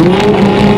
Ooh.